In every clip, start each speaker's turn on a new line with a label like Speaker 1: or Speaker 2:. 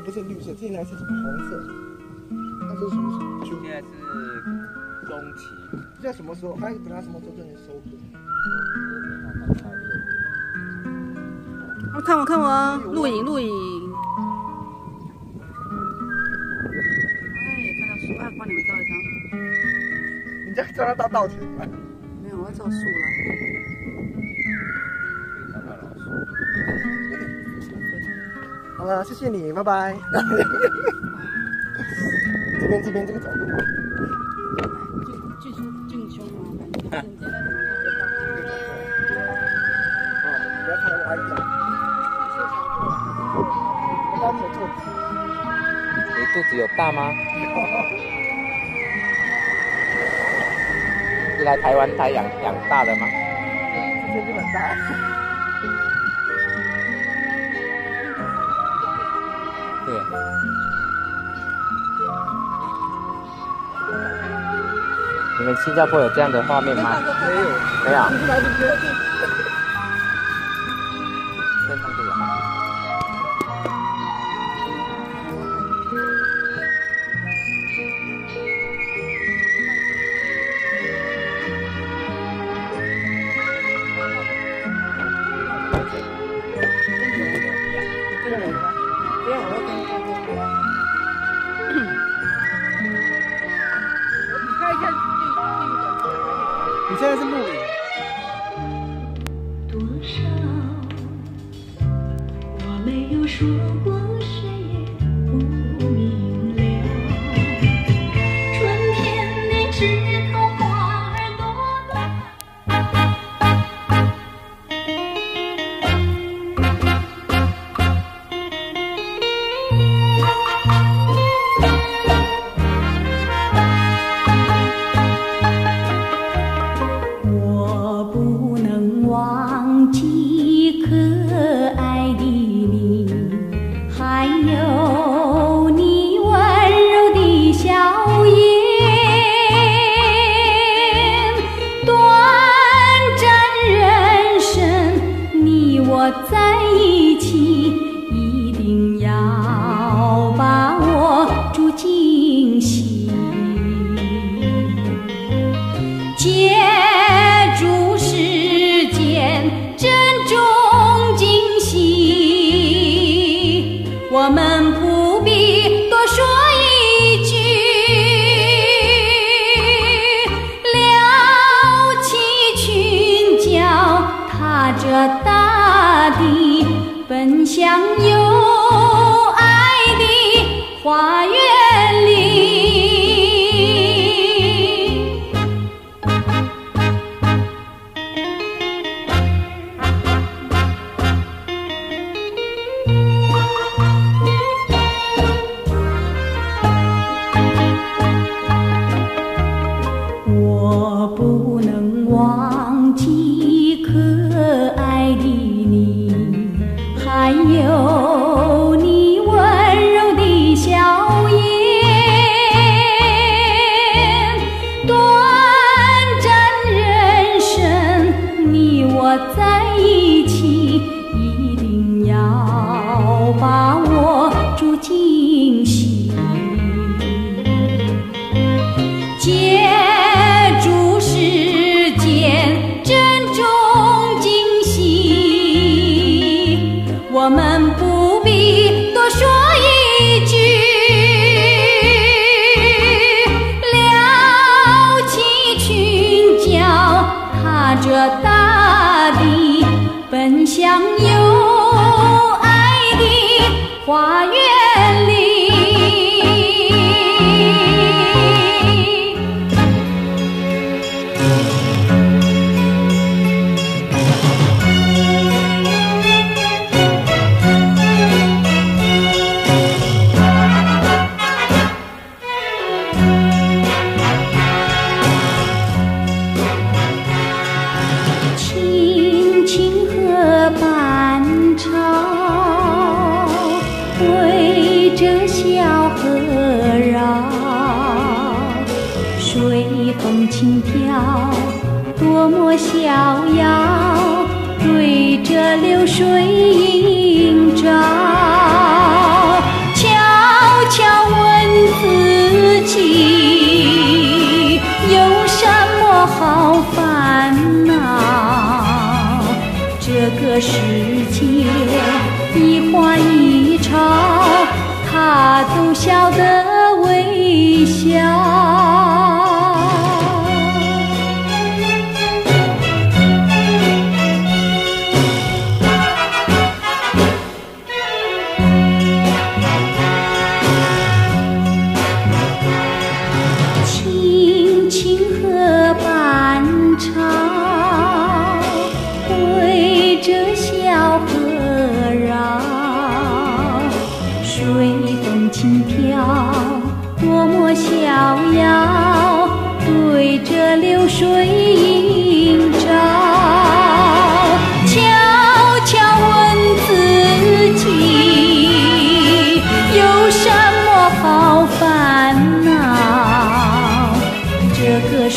Speaker 1: 不是绿色，现在是红色。那是什么时候？
Speaker 2: 现在是中期，
Speaker 1: 在什么时候？还等它什么时候就能收割？
Speaker 3: 哦看我看我哦，录影录影。哎，看到树，哎，帮你们照一张。
Speaker 1: 你这叫它到稻田里面。
Speaker 3: 没有，我要照树了。
Speaker 1: 好了，谢谢你，拜拜。这边这边这个角度。
Speaker 3: 俊俊俊胸啊，
Speaker 1: 啊，不要看得我矮点。我帮你
Speaker 2: 肚子有大吗？是来台湾才养养大的吗？
Speaker 1: 这边就很大。
Speaker 2: 你们新加坡有这样的画面吗？
Speaker 1: 没有。chẳng nhớ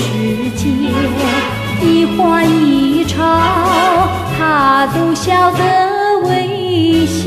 Speaker 3: 世界一
Speaker 4: 欢一
Speaker 1: 草，他都笑得微笑。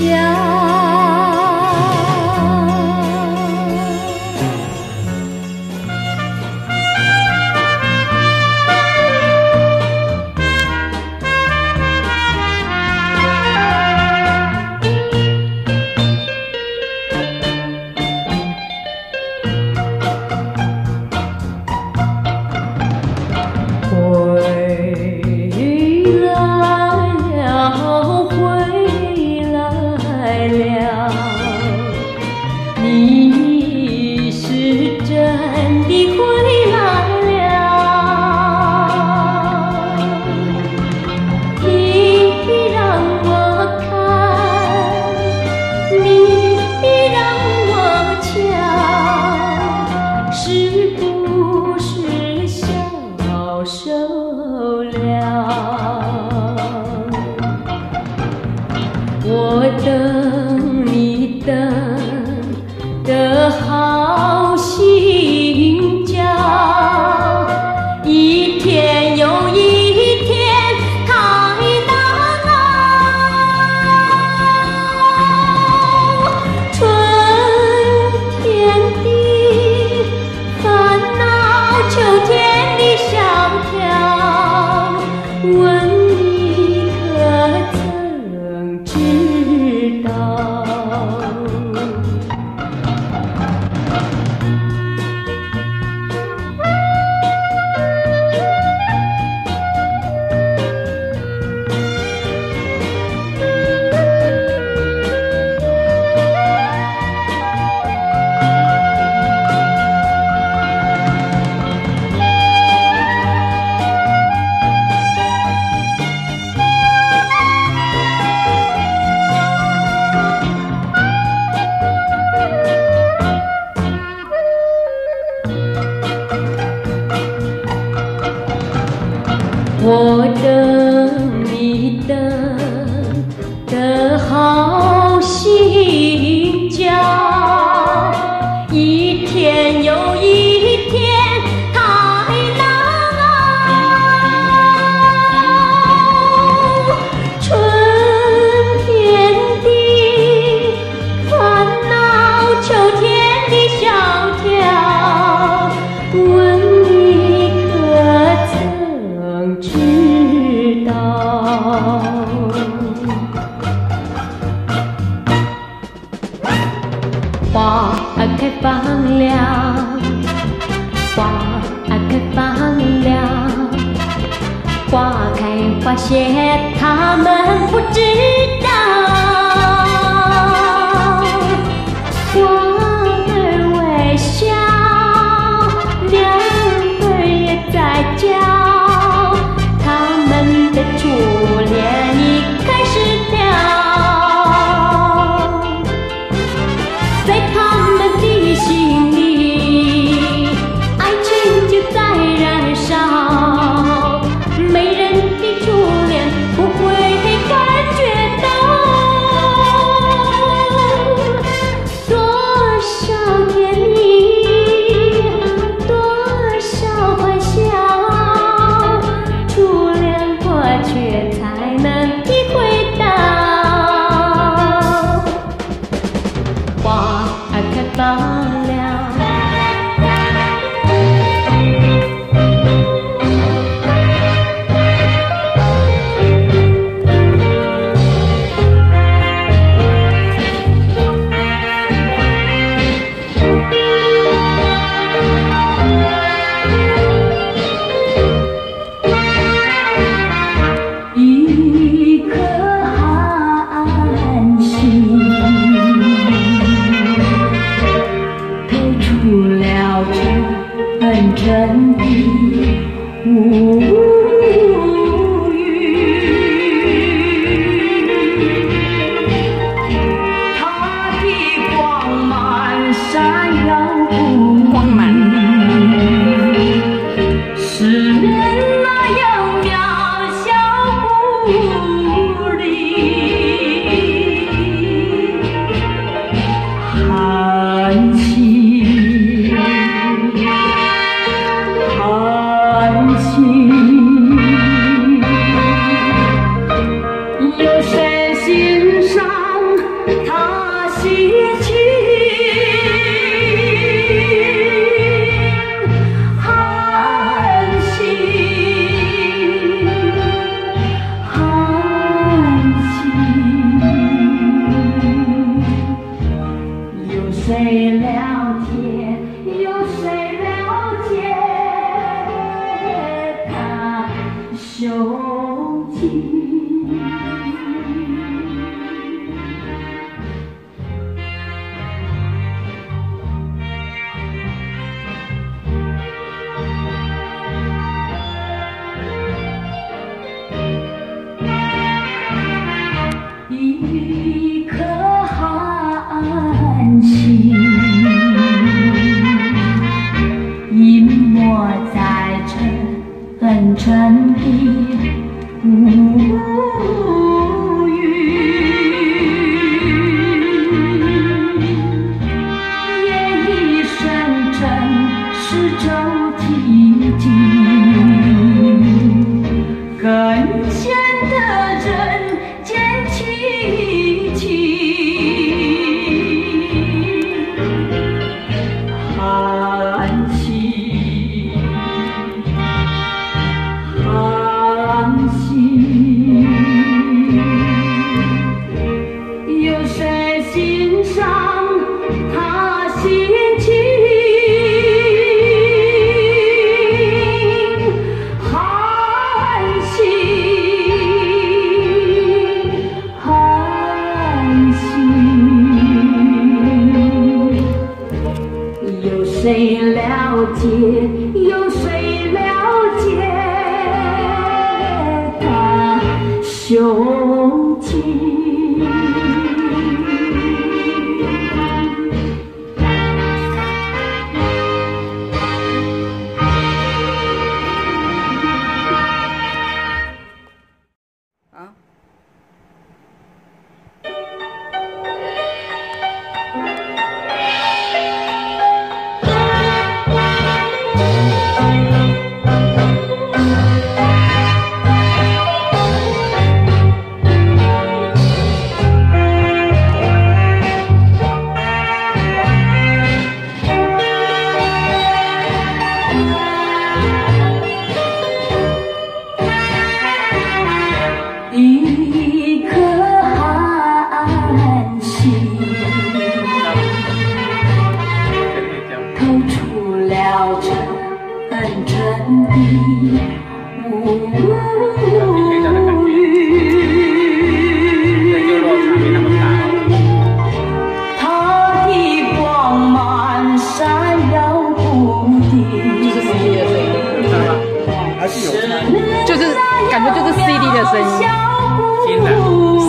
Speaker 1: 感觉
Speaker 2: 就
Speaker 3: 是 CD 的声音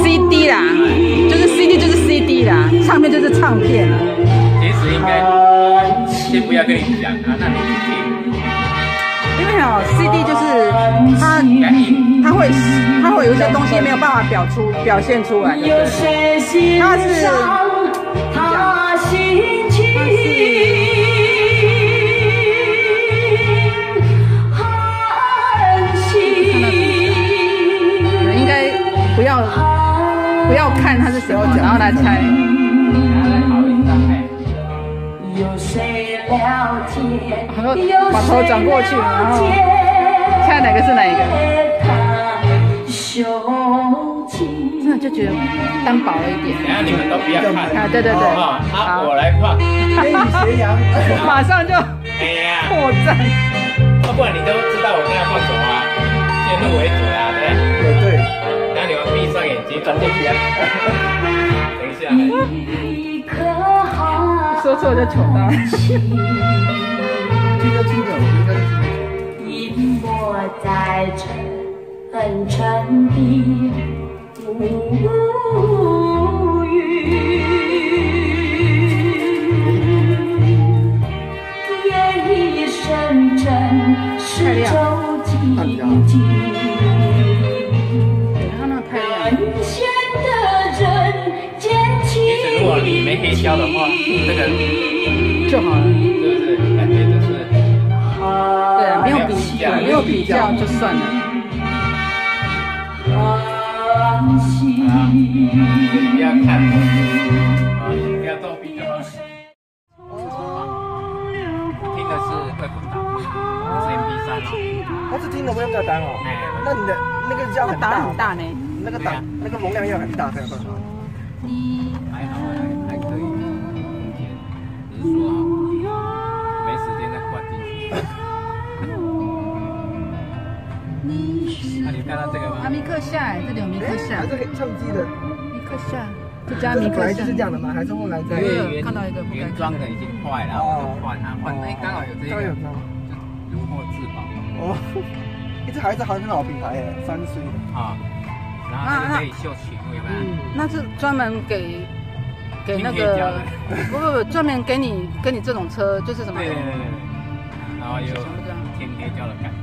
Speaker 3: ，，CD 啦，就是 CD 就是 CD 啦，唱片就是唱片啊。
Speaker 2: 其实应该先不要跟你讲啊，那你去听。
Speaker 3: 因为哦，CD 就是它它会它会有一些东西没有办法表出表现出来，对不对？它是要不要看它是什么，然后来猜。
Speaker 1: 有谁了解？
Speaker 3: 然后把头转过去然后猜哪个是哪一个。真的就觉得单薄了一点
Speaker 2: 等下你们都不要看
Speaker 3: 啊！对对对，好
Speaker 2: 我，来放。
Speaker 5: 天宇斜阳，
Speaker 3: 马上就
Speaker 2: 哎呀，
Speaker 3: 破绽。
Speaker 2: 要不然你都知道我现在放什么啊？先入为主啊，对。
Speaker 5: 对对，
Speaker 2: 闭上眼睛，转这边。等一下，
Speaker 1: 一颗好
Speaker 3: 说错就糗到了。
Speaker 5: 听得出的，应该是听得出。
Speaker 1: 隐没在沉沉的无语，夜已深沉，是周寂静。
Speaker 2: 如果你没黑胶的话，这个
Speaker 3: 就好了。
Speaker 2: 是不是感觉就是
Speaker 3: 对，没有比没有比较就算了。
Speaker 1: 欢喜。
Speaker 2: 不要看我，啊，不要逗比就好了。听的是会滚档，是 MP 三哦。
Speaker 5: 他是听的不用再单哦。
Speaker 2: 哎，
Speaker 5: 那你的那个要很
Speaker 3: 打
Speaker 5: 大，
Speaker 3: 很大呢，
Speaker 5: 那个档那个容量要很大才有办法。
Speaker 2: 还好，还还可以，空间，没时间再灌进去。那你看到这个吗
Speaker 3: 阿，？米克夏，这里有米克夏
Speaker 5: 还，是机的，
Speaker 3: 米克夏，这加米克夏
Speaker 5: 本来就是这样的吗？还是后来再
Speaker 3: 对
Speaker 2: 因为原
Speaker 3: 看到一个
Speaker 2: 原装的已经坏了，换啊换，哎，刚好有这个，
Speaker 5: 刚好有这样
Speaker 2: 就如获至宝
Speaker 5: 哦，哎这还是很好品牌哎，三岁的。
Speaker 2: 啊。然后这个可以秀曲目，有没有？
Speaker 5: 嗯，
Speaker 3: 那是专门给给那个不不不，专门给你给你这种车，就是什么
Speaker 2: 对对对对对，然后有天黑胶的感觉。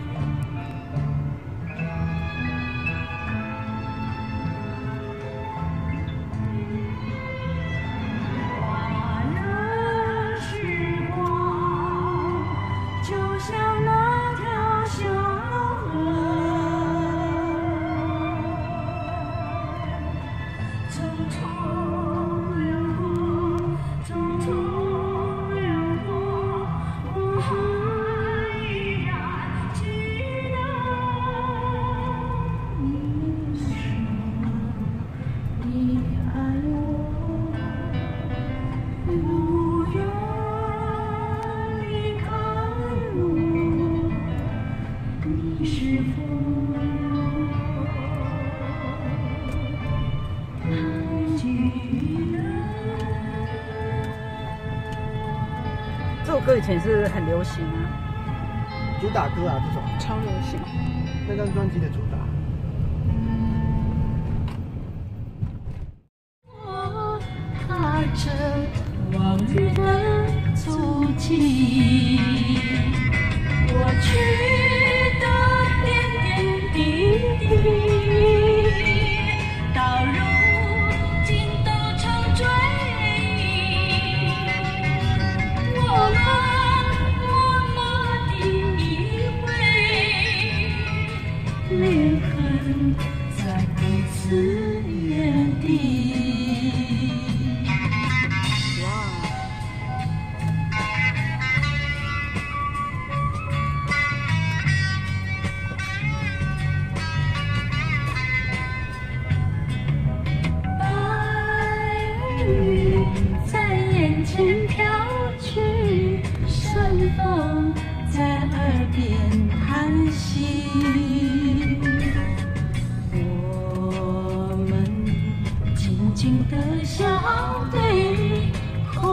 Speaker 3: 前是很流行啊，
Speaker 5: 主打歌啊，这种。
Speaker 3: 超流行。
Speaker 5: 那张专辑的主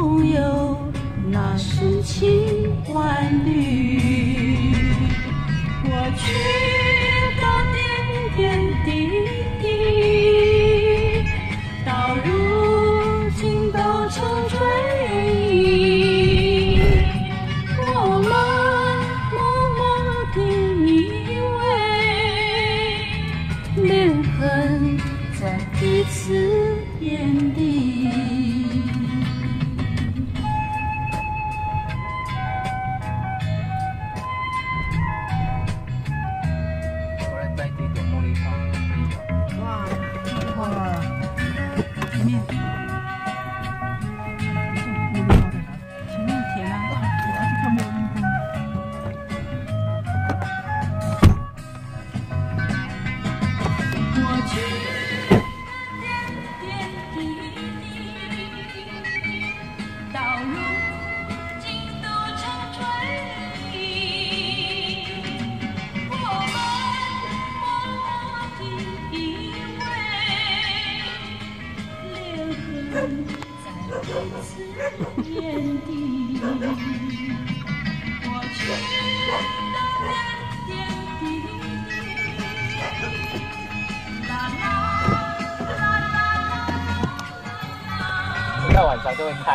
Speaker 1: 总有那深情万缕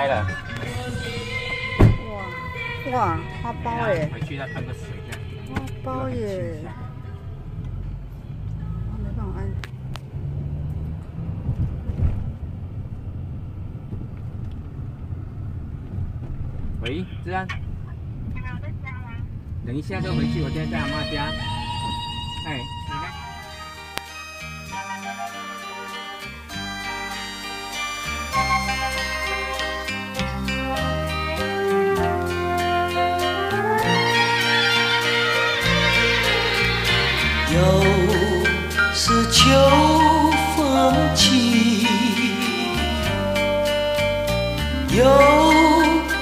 Speaker 2: 开了，
Speaker 3: 哇哇，花苞哎！
Speaker 2: 回去再喷个水。
Speaker 3: 花苞耶！我没。喂，安。
Speaker 2: 我在家。等一下就回去，我现在在阿妈家。哎。有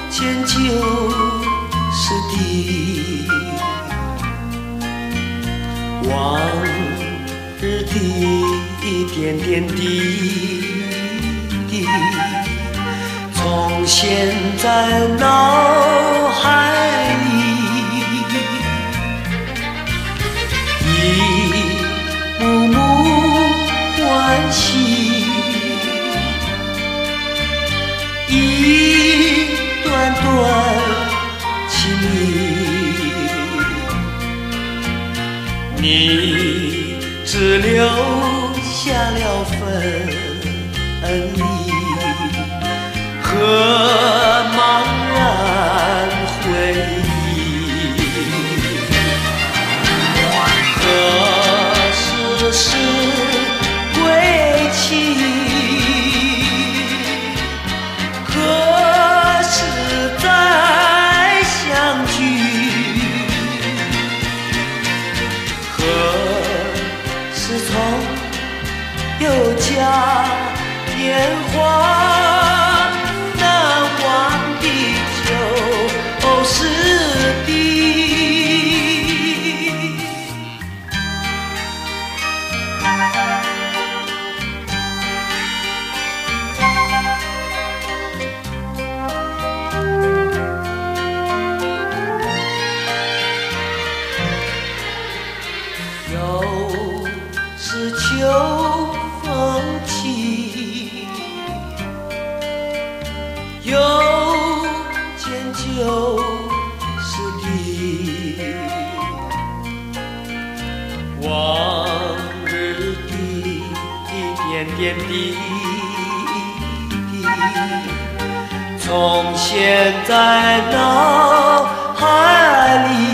Speaker 2: 钱
Speaker 6: 就是的，往日的一点点滴滴，从现在到。眼滴。从现在脑海里。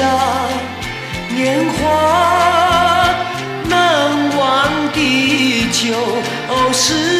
Speaker 6: 有家年华难忘的旧时